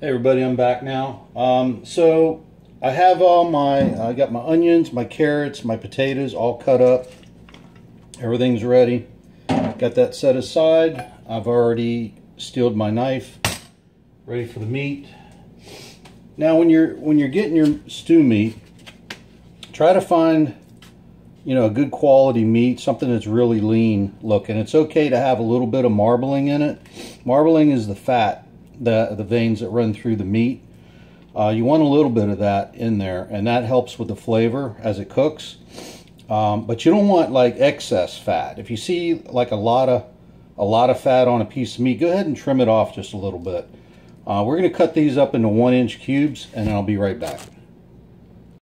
Hey everybody, I'm back now. Um, so I have all my, I got my onions, my carrots, my potatoes all cut up. Everything's ready. Got that set aside. I've already steeled my knife, ready for the meat. Now when you're when you're getting your stew meat, try to find you know a good quality meat, something that's really lean looking. It's okay to have a little bit of marbling in it. Marbling is the fat the, the veins that run through the meat. Uh, you want a little bit of that in there, and that helps with the flavor as it cooks. Um, but you don't want like excess fat. If you see like a lot of a lot of fat on a piece of meat, go ahead and trim it off just a little bit. Uh, we're going to cut these up into one inch cubes, and I'll be right back.